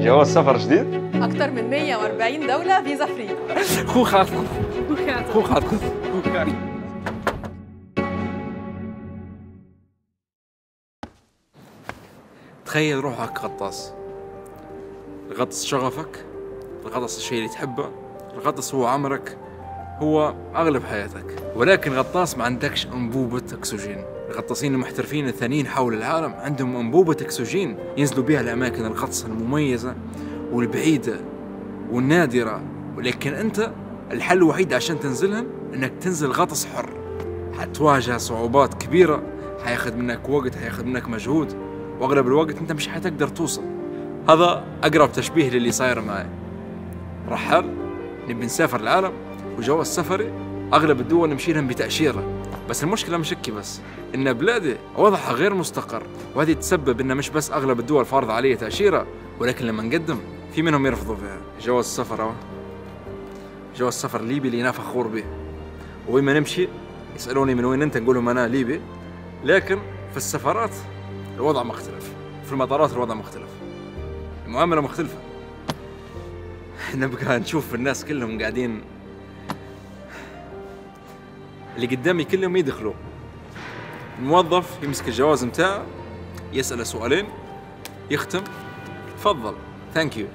جواز سفر جديد؟ أكتر من 140 دولة فيزا فري. خو خاطر. خو خاطر. تخيل روحك غطاس. الغطس شغفك الغطس الشيء اللي تحبه الغطس هو عمرك هو أغلب حياتك. ولكن غطاس ما عندكش أنبوبة أكسجين. الغطاسين المحترفين الثانيين حول العالم عندهم أنبوبة اكسجين ينزلوا بها لاماكن الغطس المميزة والبعيدة والنادرة. ولكن أنت الحل الوحيد عشان تنزلها إنك تنزل غطس حر. حتواجه صعوبات كبيرة حياخذ منك وقت حياخذ منك مجهود وأغلب الوقت أنت مش حتقدر توصل. هذا أقرب تشبيه للي صاير معي. رحال نبي نسافر العالم وجواز سفري أغلب الدول نمشي لهم بتأشيرة. بس المشكلة مش هيك بس. إن بلادي وضعها غير مستقر وهذه تسبب ان مش بس أغلب الدول فارضة علي تأشيرة ولكن لما نقدم في منهم يرفضوا فيها جواز السفر أهو. جواز السفر ليبي اللي أنا فخور به. وبما نمشي يسألوني من وين أنت نقول لهم أنا ليبي. لكن في السفرات الوضع مختلف. في المطارات الوضع مختلف. المعاملة مختلفة. نبقى نشوف الناس كلهم قاعدين اللي قدامي كلهم يدخلوا. الموظف يمسك الجواز متاعه يسأله سؤالين يختم. تفضل. Thank you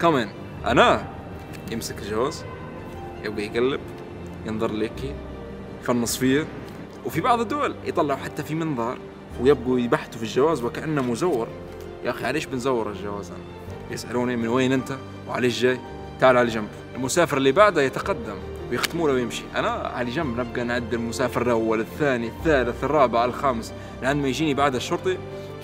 كمان أنا يمسك الجواز يبقى يقلب ينظر لك يفنص فيه وفي بعض الدول يطلعوا حتى في منظار ويبقوا يبحثوا في الجواز وكأنه مزور. يا أخي عليش بنزور الجواز أنا؟ يسألوني من وين أنت وعليش جاي؟ تعال على جنب. المسافر اللي بعده يتقدم. ويختموا له ويمشي. أنا على جنب نبقى نعد المسافر الأول الثاني الثالث الرابع الخامس. لعند ما يجيني بعد الشرطي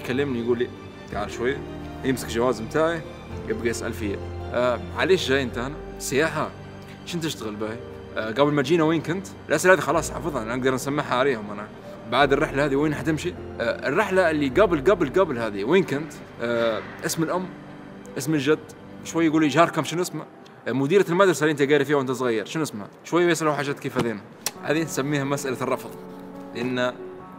يكلمني يقول لي تعال شوي يمسك الجواز بتاعي يبقى يسأل فيا. آه عليش جاي أنت هنا؟ سياحة؟ شو تشتغل باي آه قبل ما جينا وين كنت؟ الاسئله هذه خلاص حافظها نقدر نسمعها عليهم أنا. بعد الرحلة هذه وين حتمشي؟ آه الرحلة اللي قبل قبل قبل هذه وين كنت؟ آه اسم الأم اسم الجد شوي يقول لي جاركم شنو اسمه؟ مديرة المدرسة اللي انت قاري فيها وانت صغير شنو اسمها؟ شوي يسألوا حاجات كيف هذين. هذه نسميها مسألة الرفض لأن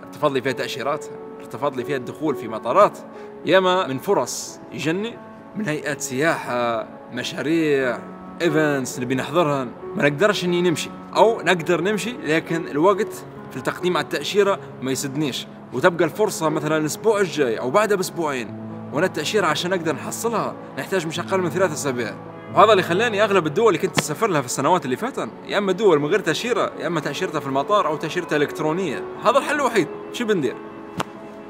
ارتفض لي فيها تأشيرات ارتفض لي فيها الدخول في مطارات. ياما من فرص يجني من هيئات سياحة مشاريع ايفنتس نبي نحضرها ما نقدرش إني نمشي أو نقدر نمشي لكن الوقت في التقديم على التأشيرة ما يسدنيش. وتبقى الفرصة مثلا الأسبوع الجاي أو بعدها بأسبوعين وأنا التأشيرة عشان نقدر نحصلها نحتاج مش أقل من ثلاثة أسابيع. وهذا اللي خلاني أغلب الدول اللي كنت اسافر لها في السنوات اللي فاتت. يا أما دول من غير تأشيرة يا أما تأشيرتها في المطار أو تأشيرتها إلكترونية. هذا الحل الوحيد. شو بندير؟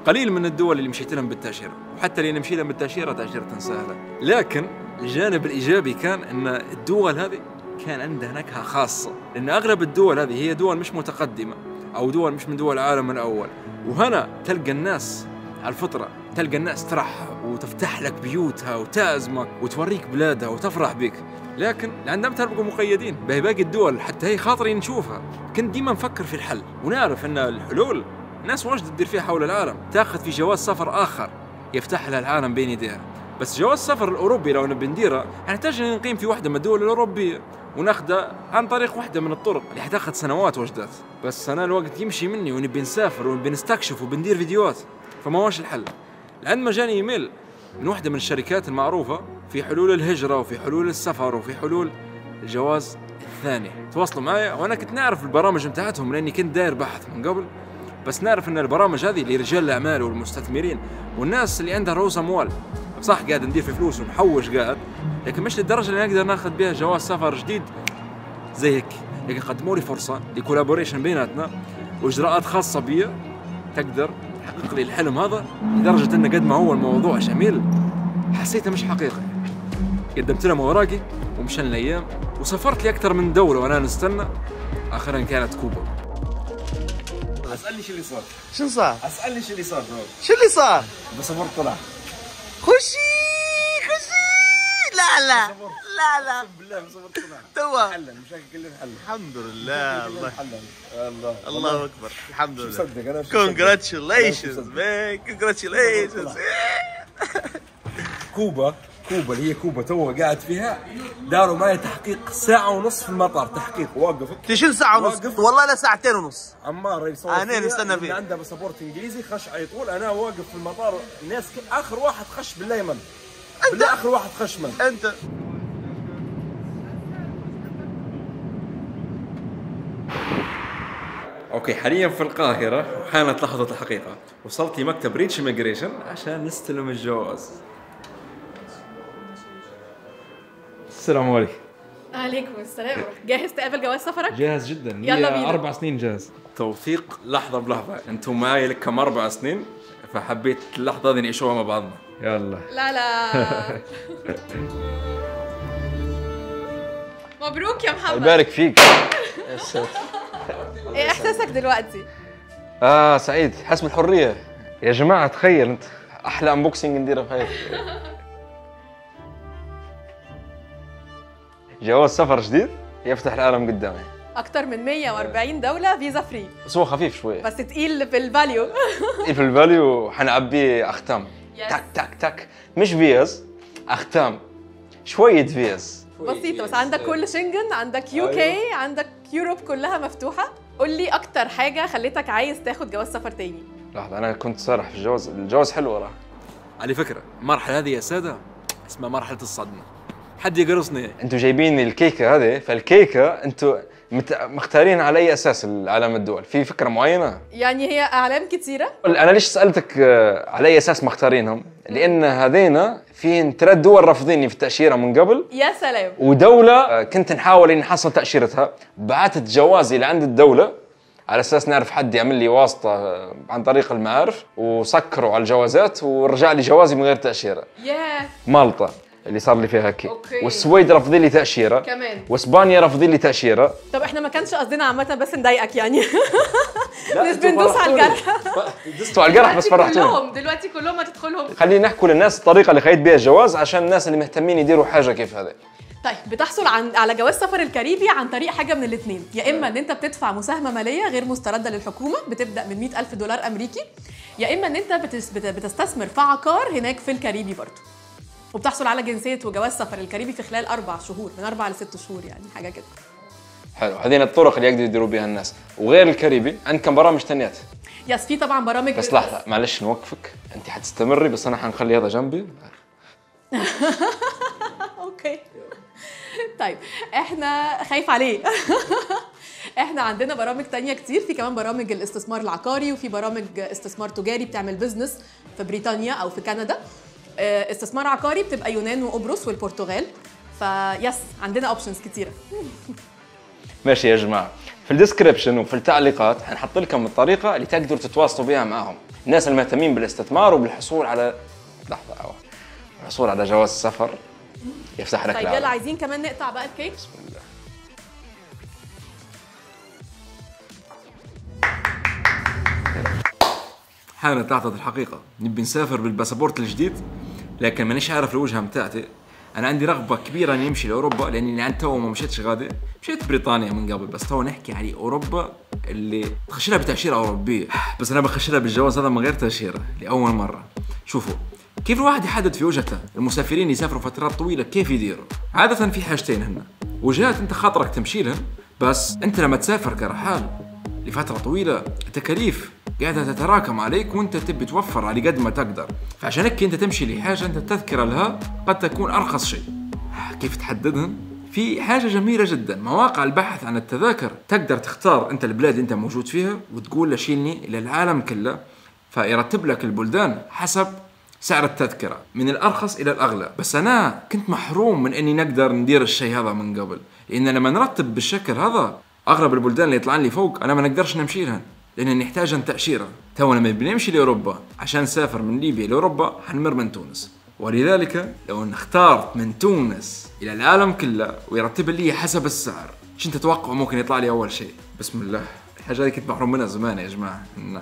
قليل من الدول اللي مشيت لهم بالتأشيرة. وحتى اللي نمشي لهم بالتأشيرة تاشيرتها سهلة. لكن الجانب الإيجابي كان إن الدول هذه كان عندها نكهة خاصة. لأن أغلب الدول هذه هي دول مش متقدمة أو دول مش من دول العالم الأول. وهنا تلقى الناس على الفطرة تلقى الناس ترحب وتفتح لك بيوتها وتأزمك وتوريك بلادها وتفرح بك لكن لعندنا تبقوا مقيدين باقي الدول حتى هي خاطري نشوفها. كنت ديما نفكر في الحل ونعرف إن الحلول ناس واجد تدير فيها حول العالم. تاخذ في جواز سفر آخر يفتح لها العالم بين يديها. بس جواز السفر الأوروبي لو نبي نديره نحتاج إن نقيم في واحدة من الدول الأوروبية وناخذها عن طريق واحدة من الطرق اللي حتاخذ سنوات وجدات بس أنا الوقت يمشي مني ونبي نسافر ونبي نستكشف وبندير فيديوهات. فما واش الحل؟ لعند ما جاني إيميل من واحدة من الشركات المعروفة في حلول الهجرة وفي حلول السفر وفي حلول الجواز الثاني. تواصلوا معي وأنا كنت نعرف البرامج بتاعتهم لأني كنت داير بحث من قبل بس نعرف إن البرامج هذه لرجال الأعمال والمستثمرين والناس اللي عندها رؤوس أموال. صح قاعد ندير في فلوس ونحوش قاعد لكن مش للدرجه اللي نقدر ناخذ بها جواز سفر جديد زي هيك. لكن قدموا لي فرصة لكولابوريشن بيناتنا وإجراءات خاصة بي تقدر تحقق لي الحلم هذا لدرجة انه قد ما هو الموضوع جميل حسيته مش حقيقي. قدمت لهم اوراقي ومشان الأيام وسافرت لي أكثر من دولة وأنا نستنى أخيرا كانت كوبا. أسألني شو اللي صار. شنو صار؟ أسألني شو اللي صار شو اللي صار؟ باسبورت طلع. خشي خشي! لا لا. لا لا. بالله باسبورت طلع توا. حل المشاكل كلها انحلت الحمد لله الله. الله الله أكبر. الحمد لله. صدق أنا congratulations man. Congratulations. كوبا كوبا اللي هي كوبا تو قاعد فيها. داروا معي تحقيق ساعة ونص في المطار. تحقيق واقف. تشيل ساعة ونص. والله لا ساعتين ونص. عمار يصور أنا فيها نستنى فيه. عنده باسبورت إنجليزي خش على طول. أنا واقف في المطار. الناس آخر واحد خش باليمن بالله آخر واحد خشمة. أنت؟ Okay حاليا في القاهرة وحانت لحظة الحقيقة. وصلت لمكتب Reach Immigration عشان نستلم الجواز. السلام عليكم. عليكم السلام. جاهز تقابل جواز سفرك؟ جاهز جدا. يلا بينا. أربع سنين جاهز. توثيق لحظة بلحظة. أنتم معي لك كم أربع سنين؟ فحبيت اللحظة دي نعيشوها مع بعضنا. يلا. لا لا. مبروك يا محمد. يبارك فيك. إيه إحساسك دلوقتي؟ آه سعيد. حاسس بالحريه يا جماعة تخيل أنت. أحلى unboxing نديره في حياتي جواز سفر جديد؟ يفتح العالم قدامي. أكتر من 140 دولة visa free بس هو خفيف شوي بس تقيل في الفاليو في الفاليو حنعبيه أختام. Yes. تك تك تك مش فيز اختام شوية فيز بسيطة بس عندك كل شنجن عندك UK عندك Europe كلها مفتوحة قول لي أكتر حاجة خلتك عايز تاخد جواز سفر تاني لحظه أنا كنت سارح في الجواز الجواز حلو والله على فكرة المرحلة هذه يا سادة اسمها مرحلة الصدمة حد يقرصني أنتوا جايبين الكيكه هذه فالكيكه أنتوا مت... مختارين على أي أساس علامه الدول؟ في فكرة معينة؟ يعني هي أعلام كتيرة. أنا ليش سألتك آه، على أي أساس مختارينهم؟ لأن هذينا في ثلاث دول رافضيني في التاشيره من قبل. يا سلام. ودولة آه، كنت نحاول إني نحصل تأشيرتها. بعثت جوازي لعند الدولة على أساس نعرف حد يعمل لي واسطة آه، عن طريق المعارف وسكروا على الجوازات ورجع لي جوازي من غير تأشيرة. ياه. مالطا. اللي صار لي فيها هيك okay. والسويد رافضين لي تأشيرة. كمان. وإسبانيا رافضين لي تأشيرة. طب إحنا ما كانش قصدنا عامة بس نضايقك يعني. مش بندوس على الجرح. دستوا على الجرح بس دلوقتي فرحتوني. كلهم دلوقتي كلهم هتدخلهم خلينا نحكوا للناس الطريقة اللي خديت بها الجواز عشان الناس اللي مهتمين يديروا حاجة كيف هذا طيب بتحصل عن على جواز سفر الكاريبي عن طريق حاجة من الاثنين يا إما إن أنت بتدفع مساهمة مالية غير مستردة للحكومة بتبدأ من 100 ألف دولار أمريكي. يا إما إن أنت بتس بت- بتستثمر في عقار هناك في الكاريبي برضه وبتحصل على جنسية وجواز سفر الكاريبي في خلال أربع شهور من أربع لست شهور يعني حاجة كده. حلو. هذين الطرق اللي يقدروا يديروا بها الناس. وغير الكاريبي عندكم برامج تانيات yes في طبعا برامج بس لحظة معلش نوقفك. أنت حتستمري بس أنا حنخلي هذا جنبي. okay. طيب إحنا خايف عليه. إحنا عندنا برامج تانية كتير. في كمان برامج الاستثمار العقاري وفي برامج استثمار تجاري بتعمل business في بريطانيا أو في كندا. استثمار عقاري بتبقى يونان وقبرص والبرتغال. ف yes عندنا options كتيرة. ماشي يا جماعة. في ال description وفي التعليقات حنحط لكم الطريقة اللي تقدروا تتواصلوا بها معهم. الناس المهتمين بالاستثمار وبالحصول على لحظة أوه. الحصول على جواز سفر يفتح لك طيب يلا عايزين كمان نقطع بقى الكيك؟ حانت لحظة الحقيقة. نبي نسافر بالباسبورت الجديد؟ لكن مانيش عارف الوجهة متاعتي. أنا عندي رغبة كبيرة إني أمشي لأوروبا لأني عن تو ما مشيتش غادي. مشيت بريطانيا من قبل بس تو نحكي على أوروبا اللي تخش لها بتأشيرة أوروبية. بس أنا بخش لها بالجواز هذا من غير تأشيرة لأول مرة. شوفوا كيف الواحد يحدد في وجهته المسافرين يسافروا فترات طويلة كيف يديروا؟ عادة في حاجتين هنا. وجهات أنت خاطرك تمشي لهن بس أنت لما تسافر كرحال لفترة طويلة التكاليف قاعدة تتراكم عليك وانت تبي توفر على قد ما تقدر. فعشان هيك انت تمشي لحاجة انت التذكرة لها قد تكون أرخص شيء. كيف تحددهن؟ في حاجة جميلة جدا. مواقع البحث عن التذاكر تقدر تختار انت البلاد اللي انت موجود فيها وتقول له شيلني إلى العالم كله. فيرتب لك البلدان حسب سعر التذكرة من الأرخص إلى الأغلى. بس أنا كنت محروم من أني نقدر ندير الشيء هذا من قبل. لأن لما نرتب بالشكل هذا. أغلب البلدان اللي يطلعن لي فوق أنا ما نقدرش نمشي لهن. لأن نحتاج تأشيرة تو لما بنمشي لأوروبا عشان نسافر من ليبيا لأوروبا حنمر من تونس. ولذلك لو ان اخترت من تونس إلى العالم كله ويرتب لي حسب السعر شو تتوقع ممكن يطلع لي أول شيء. بسم الله. الحاجة هذه كنت محروم منها زمان يا جماعة. إن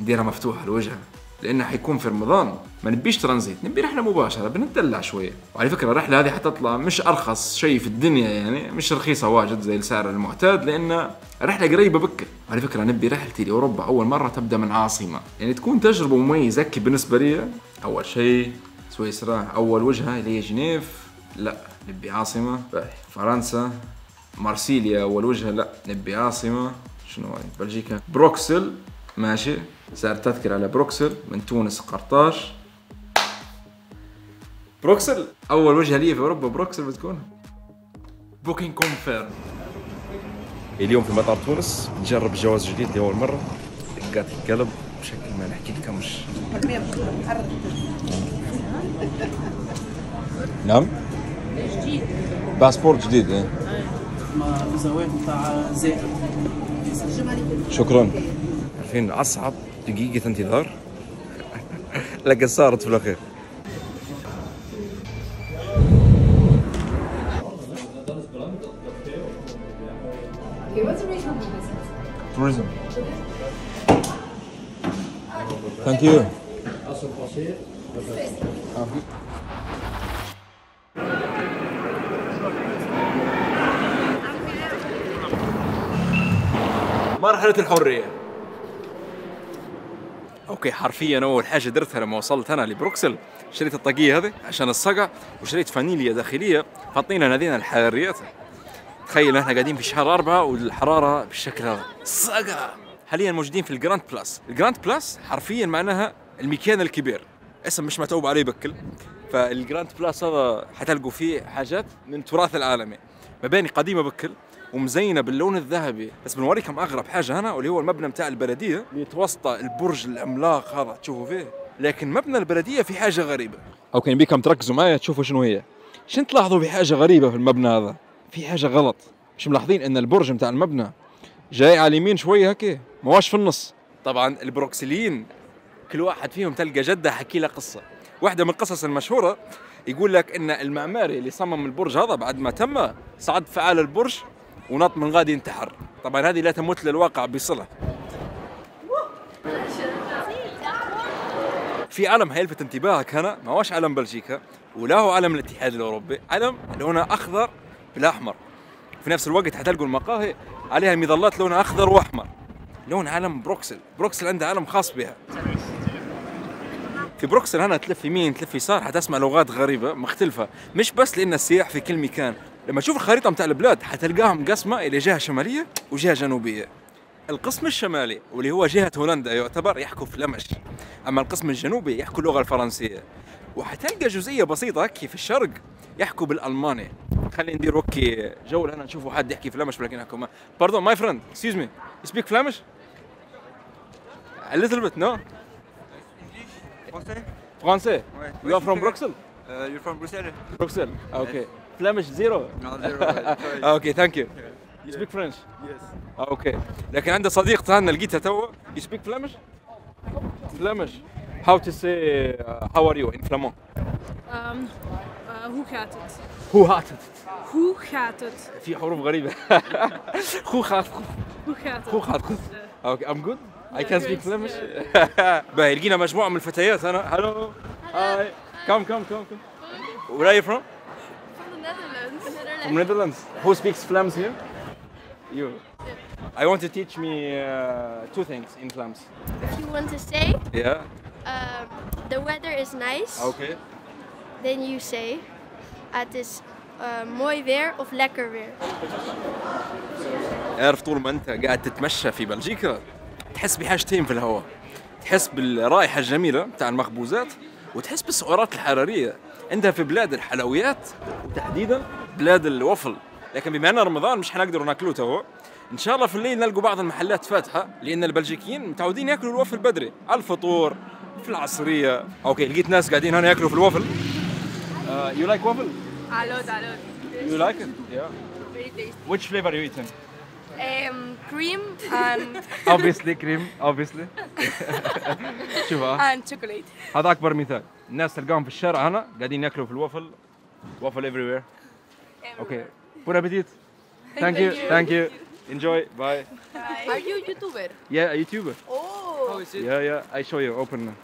نديرها مفتوحة الوجهة لأنه حيكون في رمضان. ما نبيش ترانزيت نبي رحلة مباشرة بنتدلع شوية. وعلى فكرة الرحلة هذه حتطلع مش أرخص شيء في الدنيا يعني مش رخيصة واجد زي السعر المعتاد لأن رحلة قريبة بكل. على فكرة نبي رحلتي لأوروبا أول مرة تبدأ من عاصمة. يعني تكون تجربة مميزة كي بالنسبة لي. أول شيء سويسرا أول وجهة اللي هي جنيف. لا نبي عاصمة. فرنسا. مارسيليا أول وجهة. لا نبي عاصمة. شنو بلجيكا. بروكسل. ماشي. سعر تذكرة على بروكسل من تونس قرطاج. بروكسل؟ أول وجهة لي في أوروبا بروكسل بتكون. booking confirm اليوم في مطار تونس نجرب جواز جديد لأول مرة. دقات القلب بشكل ما نحكي لكمش نعم. جديد passeport جديد إيه. نتاع شكرا. عارفين أصعب دقيقة انتظار. لقد صارت في الأخير. Tourism. Thank you. مرحلة الحرية. okay حرفيا أول حاجة درتها لما وصلت أنا لبروكسل شريت الطاقية هذه عشان الصقع وشريت فانيليا داخلية حاطين هذين الحراريات. تخيل إحنا قاعدين في شهر أربعة والحرارة بالشكل هذا. صقع. حاليا موجودين في ال Grand Place. ال Grand Place حرفيا معناها المكان الكبير. اسم مش متعوب عليه بكل. فال Grand Place هذا حتلقوا فيه حاجات من التراث العالمي. مباني قديمة بكل. ومزينه باللون الذهبي. بس بنوريكم أغرب حاجة هنا واللي هو المبنى بتاع البلدية. اللي يتوسطه البرج العملاق هذا تشوفوا فيه. لكن مبنى البلدية في حاجة غريبة. okay نبيكم تركزوا معي تشوفوا شنو هي. شن تلاحظوا في حاجة غريبة في المبنى هذا؟ في حاجة غلط. مش ملاحظين إن البرج بتاع المبنى جاي على اليمين شوية هيك؟ ما هوش في النص. طبعا البروكسليين كل واحد فيهم تلقى جدة حكي له قصة. واحدة من القصص المشهورة يقول لك إن المعماري اللي صمم البرج هذا بعد ما تم صعد فعال البرج ونط من غادي ينتحر. طبعا هذه لا تمت للواقع بصلة. في علم هيلفت انتباهك هنا؟ ما هوش علم بلجيكا ولا هو علم الاتحاد الأوروبي علم لونه أخضر بالأحمر. في نفس الوقت حتلقوا المقاهي عليها مظلات لونها أخضر وأحمر. لون علم بروكسل. بروكسل عندها علم خاص بها. في بروكسل هنا تلف يمين تلف يسار حتسمع لغات غريبة مختلفة. مش بس لأن السياح في كل مكان. لما تشوف الخريطة متاع البلاد حتلقاها مقسمة إلى جهة شمالية وجهة جنوبية القسم الشمالي واللي هو جهة هولندا يعتبر يحكوا فلمش أما القسم الجنوبي يحكوا اللغة الفرنسية وحتلقى جزئية بسيطة هكي في الشرق يحكوا بالألماني خلينا ندير وكي جو هنا نشوفوا حد يحكي فلمش ولكن ما باردون ماي فريند اكسكيوز مي يو سبيك فلامش A little bit, no? Français Français? Ouais. You are from Brussels? Uh, you're from Brussels Brussels. Okay. فلامش زيرو okay thank you you speak French yes okay لكن عنده صديق تهنا لقيته do you speak Flemish Flemish how to say how are you in Flemish هو هاتت هو هاتت هو هاتت في حروف غريبة. hoe gaat hoe gaat het hoe gaat het okay I'm good I can speak Flemish باهي لقينا مجموعه من الفتيات أنا hallo hi كم كم كم كم وير ار يو فروم From Netherlands. Who speaks Flams here? You. I want to teach me uh, two things in Flams. If you want to say, Yeah. um, the weather is nice, Okay. then you say, het is uh, mooi weer of lekker weer. عارف طول ما انت قاعد تتمشى في بلجيكا تحس بحاجتين في الهواء تحس بالرائحة الجميلة بتاع المخبوزات وتحس بالسعرات الحرارية عندها في بلاد الحلويات وتحديدا بلاد الوفل. لكن بما أن رمضان مش حنقدروا ناكلوه توا إن شاء الله في الليل نلقوا بعض المحلات فاتحة لأن البلجيكيين متعودين يأكلوا الوفل بدري. على الفطور في العصرية. okay لقيت ناس قاعدين هنا يأكلوا في الوفل. you like waffle Hallo, hallo. you like it yeah. Very tasty. which flavor you eating? Um, cream and, obviously cream obviously. شوف ها and chocolate. هذا أكبر مثال. الناس تلقاهم في الشارع هنا قاعدين يأكلوا في الوفل. waffle everywhere. Everywhere. bon appétit thank you thank you enjoy. Bye. Are you a YouTuber? yeah a youtuber. Oh. yeah yeah. I show you. Open.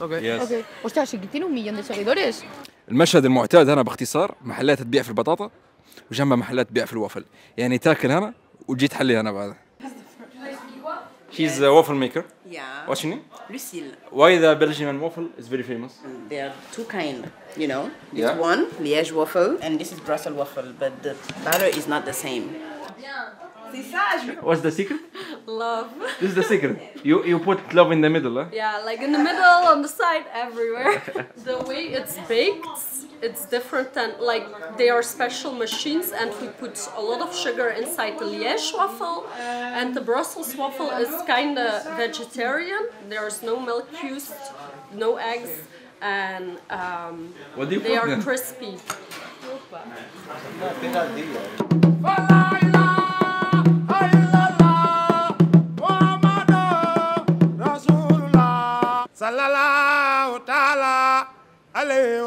Okay. yes. Ostras, si tiene un millón de seguidores. المشهد المعتاد هنا باختصار محلات تبيع في البطاطا وجنبها محلات تبيع في الوافل. يعني تاكل هنا وتجي تحلي هنا بعدها. She's a waffle maker. Yeah. What's your name? Lucille. Why the Belgian waffle is very famous? Mm, there are two kind, you know. This Yeah. one, Liège waffle, and this is Brussels waffle, but the batter is not the same. What's the secret? Love. This is the secret. You you put love in the middle, huh? Yeah, like in the middle, on the side, everywhere. the way it's baked, it's different than like they are special machines, and we put a lot of sugar inside the Liège waffle, and the Brussels waffle is kind of vegetarian. There's no milk used, no eggs, and um, What do you they are then? crispy.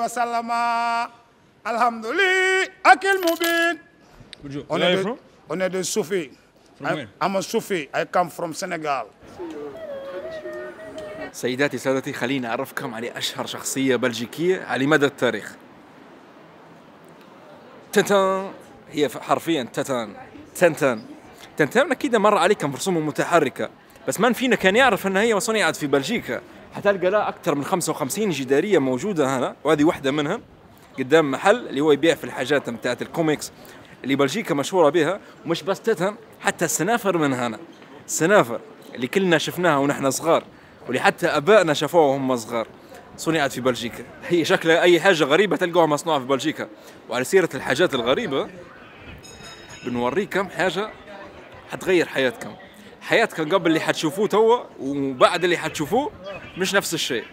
Wa sallama alhamdulillah akil mubin. On Where are est you from? on est de Soufi From I- where? I'm a Soufi I come from Senegal. سيداتي سادتي خليني أعرفكم على أشهر شخصية بلجيكية على مدى التاريخ. تنتان هي حرفيا تتان تنتان. تنتان أكيد مر عليكم برسوم متحركة بس من فينا كان يعرف أنها هي صنعت في بلجيكا. حتلقى لها أكثر من 55 جدارية موجودة هنا وهذه واحدة منها قدام محل اللي هو يبيع في الحاجات بتاعت الكوميكس اللي بلجيكا مشهورة بها ومش بس تتن حتى السنافر من هنا. السنافر اللي كلنا شفناها ونحن صغار واللي حتى آبائنا شافوها وهم صغار صنعت في بلجيكا. هي شكلها أي حاجة غريبة تلقوها مصنوعة في بلجيكا. وعلى سيرة الحاجات الغريبة بنوريكم حاجة حتغير حياتكم. حياتكم قبل اللي حتشوفوه توا وبعد اللي حتشوفوه مش نفس الشيء.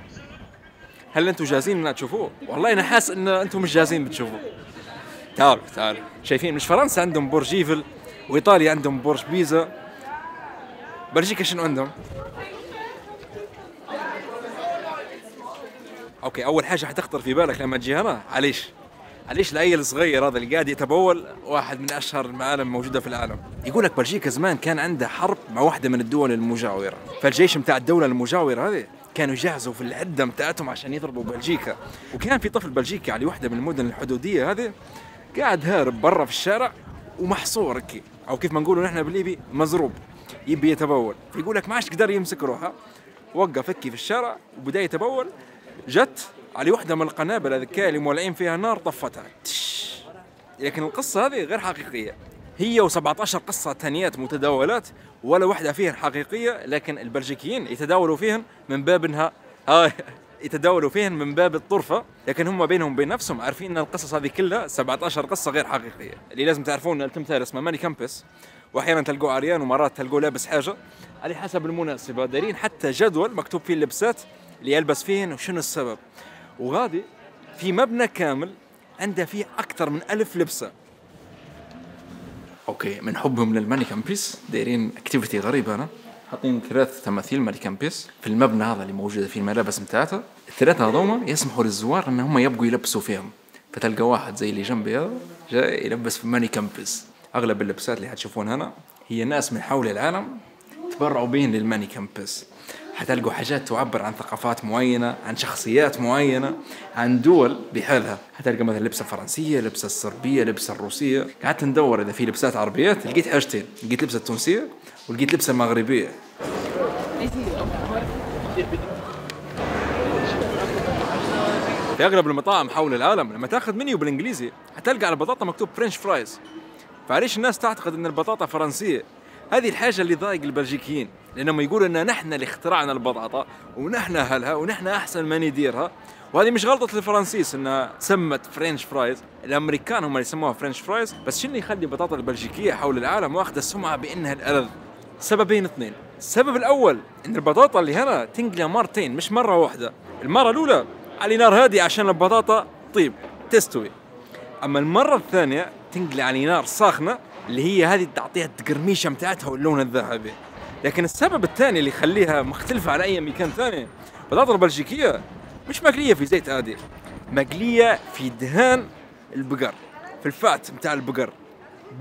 هل أنتم جاهزين ان تشوفوه؟ والله أنا حاسس إن أنتم مش جاهزين بتشوفوه. تعالوا تعالوا. شايفين مش فرنسا عندهم برج إيفل وإيطاليا عندهم برج بيزا. بلجيكا شنو عندهم؟ okay أول حاجة حتخطر في بالك لما تجي هنا علاش علاش العيل الصغير هذا اللي قاعد يتبول واحد من أشهر المعالم الموجودة في العالم. يقول لك بلجيكا زمان كان عندها حرب مع واحدة من الدول المجاورة. فالجيش متاع الدولة المجاورة هذه كانوا يجهزوا في العدة متاعتهم عشان يضربوا بلجيكا. وكان في طفل بلجيكي على واحدة من المدن الحدودية هذه قاعد هارب برا في الشارع ومحصور هيك. أو كيف ما نقولوا نحن بالليبي مزروب. يبي يتبول. فيقول لك ما عادش قدر يمسك روحه. وقف في الشارع وبدأ يتبول. جت على واحدة من القنابل هذيك اللي مولعين فيها نار طفتها. لكن القصة هذه غير حقيقية. هي و17 قصة ثانيات متداولات ولا واحدة فيهن حقيقية لكن البلجيكيين يتداولوا فيهن من باب انها آه يتداولوا فيهن من باب الطرفة لكن هم بينهم وبين نفسهم عارفين إن القصص هذه كلها 17 قصة غير حقيقية. اللي لازم تعرفون إن التمثال اسمه ماني كامبس وأحيانا تلقوه عريان ومرات تلقوه لابس حاجة. على حسب المناسبة دايرين حتى جدول مكتوب فيه اللبسات اللي يلبس فيهن وشنو السبب. وغادي في مبنى كامل عنده فيه أكثر من ألف لبسة. okay من حبهم للمانيكان بيس دايرين activity غريبة أنا. حاطين ثلاث تماثيل مانيكان بيس في المبنى هذا اللي موجودة فيه الملابس بتاعتها الثلاثة هذوما يسمحوا للزوار إن هم يبقوا يلبسوا فيهم. فتلقى واحد زي اللي جنبي هذا جاي يلبس في مانيكان بيس أغلب اللبسات اللي حتشوفون هنا هي ناس من حول العالم تبرعوا بين للمانيكان بيس حتلقوا حاجات تعبر عن ثقافات معينة عن شخصيات معينة عن دول بحالها. حتلقى مثلا لبسة فرنسية لبسة الصربية لبسة الروسية قعدت ندور إذا في لبسات عربيات. لقيت حاجتين. لقيت لبسة تونسية ولقيت لبسة مغربية. في اغلب المطاعم حول العالم لما تأخذ منيو بالإنجليزي حتلقى على البطاطا مكتوب فرنش فرايز فعليش الناس تعتقد إن البطاطا فرنسية؟ هذه الحاجة اللي ضايق البلجيكيين لأنهم يقولوا إن نحن اللي اخترعنا البطاطا ونحن أهلها ونحن أحسن ما نديرها وهذه مش غلطة الفرنسيس إنها سمت French fries، الأمريكان هم اللي سموها French fries، بس شنو اللي يخلي البطاطا البلجيكية حول العالم واخذة السمعة بإنها الألذ؟ سببين اثنين، السبب الأول إن البطاطا اللي هنا تنقلى مرتين مش مرة واحدة، المرة الأولى على نار هادية عشان البطاطا طيب تستوي. أما المرة الثانية تنقلي على نار ساخنة اللي هي هذه تعطيها التقرميشة متاعتها واللون الذهبي. لكن السبب الثاني اللي يخليها مختلفة على أي مكان ثاني البطاطا البلجيكية مش مقلية في زيت عادي مقلية في دهان البقر في الفات متاع البقر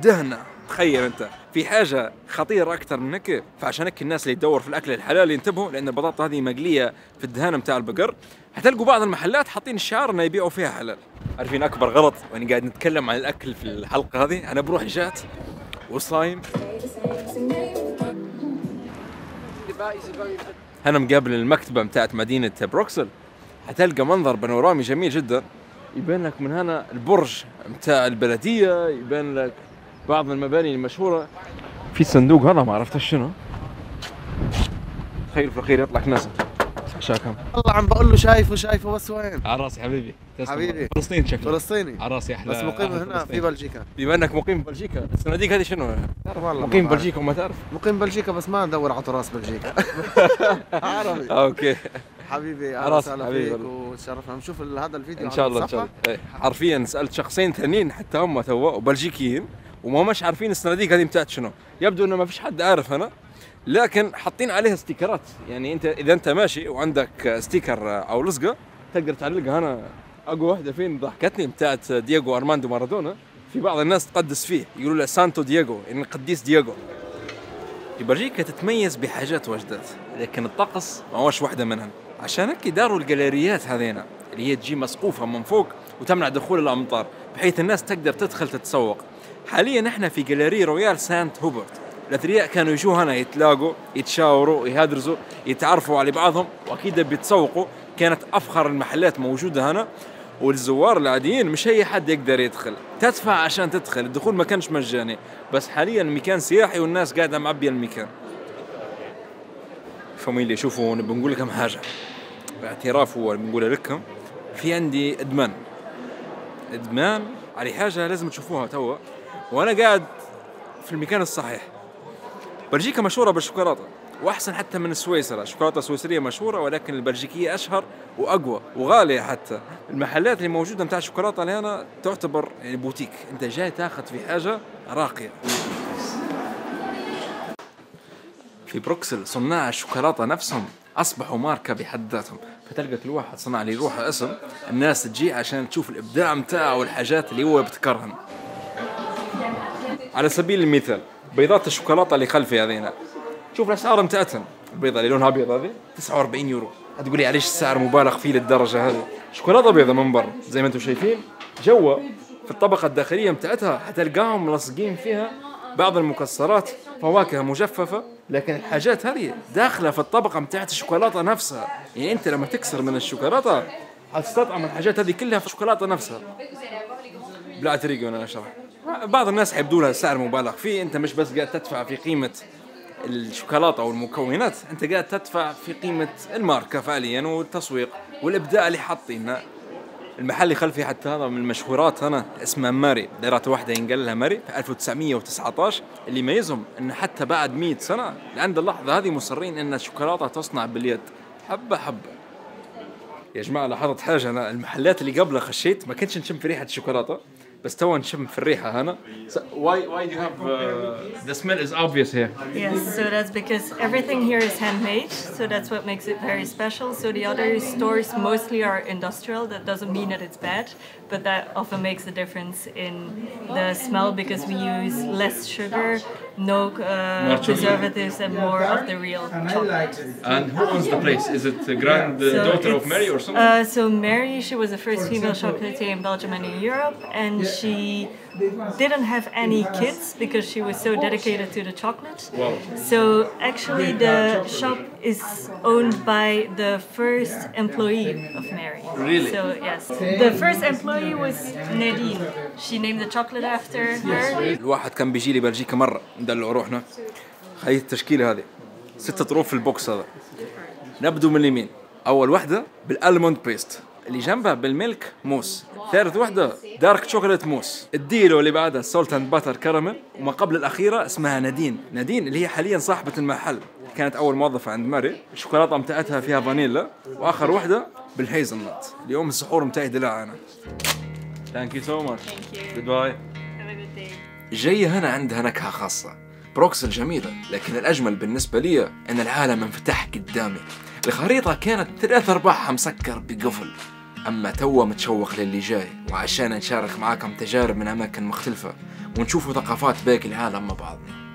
دهنة تخيل أنت في حاجة خطيرة أكثر من هيك؟ فعشان هيك الناس اللي تدور في الأكل الحلال ينتبهوا لأن البطاطا هذه مقلية في الدهان متاع البقر. حتلقوا بعض المحلات حاطين الشعار إنه يبيعوا فيها حلال. عارفين أكبر غلط؟ وأنا قاعد نتكلم عن الأكل في الحلقة هذه. أنا بروح جات وصايم. هنا مقابل المكتبة بتاعت مدينة بروكسل. حتلقى منظر بانورامي جميل جدا. يبين لك من هنا البرج بتاع البلدية يبين لك بعض المباني المشهورة في صندوق هذا ما عرفت شنو تخيل في الاخير يطلع كناسه عشاكم والله عم بقول له شايفه شايفه بس وين على راسي حبيبي. حبيبي فلسطين شكله فلسطيني على راسي أحلى بس مقيم أحلى هنا في. بلجيكا بما إنك مقيم بلجيكا الصناديق هذه شنو؟ تعرف والله مقيم. بلجيكا وما تعرف؟ مقيم بلجيكا بس ما ندور على تراث بلجيكا عربي okay حبيبي أهلا وسهلا حبيبي فيك. وتشرفنا نشوف هذا الفيديو إن شاء الله إن شاء. الله إيه. حرفيا سألت شخصين ثانيين حتى هم توا وبلجيكيين وما مش عارفين الصناديق هذه بتاعت شنو. يبدو إنه ما فيش حد عارف هنا لكن حاطين عليها ستيكرات. يعني أنت إذا أنت ماشي وعندك sticker أو لصقه تقدر تعلقها هنا. أقوى واحدة فين ضحكتني بتاعت دييغو أرماندو مارادونا. في بعض الناس تقدس فيه يقولوا له سانتو دييغو يعني القديس دييغو. بلجيكا تتميز بحاجات وجدات لكن الطقس ما هوش واحدة منهم. عشان هيك داروا الجاليريات هذينا اللي هي تجي مسقوفة من فوق وتمنع دخول الأمطار بحيث الناس تقدر تدخل تتسوق. حاليا إحنا في جاليري رويال سانت هوبرت. الأثرياء كانوا يجوا هنا يتلاقوا يتشاوروا يهدرزوا يتعرفوا على بعضهم وأكيد بيتسوقوا كانت أفخر المحلات موجودة هنا والزوار العاديين مش أي حد يقدر يدخل. تدفع عشان تدخل الدخول ما كانش مجاني بس حاليا المكان سياحي والناس قاعدة معبية المكان. فاميليا شوفوا نبي نقول لكم حاجة. باعتراف هو بنقولها لكم. في عندي إدمان. إدمان على حاجة لازم تشوفوها توا. وأنا قاعد في المكان الصحيح. بلجيكا مشهورة بالشوكولاتة وأحسن حتى من سويسرا. شوكولاتة سويسرية مشهورة ولكن البلجيكية أشهر وأقوى وغالية حتى. المحلات اللي موجودة بتاع الشوكولاتة هنا تعتبر يعني بوتيك. أنت جاي تاخذ في حاجة راقية. في بروكسل صناع الشوكولاتة نفسهم أصبحوا ماركة بحد ذاتهم. فتلقى كل واحد صنع لي روحه اسم. الناس تجي عشان تشوف الإبداع متاعه والحاجات اللي هو بتكرهن. على سبيل المثال بيضات الشوكولاتة اللي خلفي هذينا شوف الأسعار متاعتهم البيضة اللي لونها أبيض هذه 49 يورو. تقولي علاش السعر مبالغ فيه للدرجة هذه؟ شوكولاتة بيضه من برا زي ما أنتم شايفين. جوا في الطبقة الداخلية متاعتها حتلقاهم ملصقين فيها بعض المكسرات فواكه مجففة. لكن الحاجات هذه داخلة في الطبقة متاعت الشوكولاتة نفسها. يعني أنت لما تكسر من الشوكولاتة حتستطعم الحاجات هذه كلها في الشوكولاتة نفسها. بلا طريقه وأنا أشرح. بعض الناس حيبدو لها سعر مبالغ فيه. انت مش بس قاعد تدفع في قيمة الشوكولاتة أو المكونات انت قاعد تدفع في قيمة الماركة فعليا والتسويق والإبداع اللي حاطينه المحل اللي خلفي حتى هذا من المشهورات هنا اسمه ماري. دائرة واحدة ينقال لها ماري في 1919 اللي يميزهم إن حتى بعد 100 سنة لعند اللحظة هذه مصرين إن الشوكولاتة تصنع باليد. حبة حبة. يا جماعة لاحظت حاجة؟ أنا المحلات اللي قبلها خشيت ما كنتش نشم في ريحة الشوكولاتة. بس تو نشم في الريحة هنا so why why do you have uh, the smell is obvious here Yes, so that's because everything here is handmade, so that's what makes it very special. So the other stores mostly are industrial. That doesn't mean that it's bad, but that often makes a difference in the smell because we use less sugar, no uh, preservatives, and more of the real chocolate. and who owns the place? Is it the granddaughter of Mary or something? Uh, so Mary, she was the first female chocolatier in Belgium and in Europe, and she didn't have any kids because she was so dedicated to the chocolate. Wow. So actually, the shop is owned by the first employee of Mary. Really? So yes, the first employee was Nadine. She named the chocolate after her. الواحد كان بيجي لي بلجيكا مره ندلع روحنا هاي التشكيله هذه ستة طروف في البوكس هذا نبدو من اليمين اول واحده بالالموند بيست اللي جنبها بال milk mousse. ثالث واحدة dark chocolate mousse. الديلو اللي بعدها salt and butter caramel وما قبل الأخيرة اسمها نادين. نادين اللي هي حاليا صاحبة المحل. كانت أول موظفة عند ماري. الشوكولاتة متاعتها فيها فانيلا. وآخر واحدة بال hazelnut اليوم السحور متاعي دلع أنا thank you so much goodbye جاية هنا عندها نكهة خاصة. بروكسل جميلة لكن الأجمل بالنسبة لي أن العالم انفتح قدامي. الخريطة كانت ثلاث أرباعها مسكر بقفل. أما توا متشوق للي جاي وعشان نشارك معاكم تجارب من أماكن مختلفة ونشوفوا ثقافات باقي العالم مع بعضنا.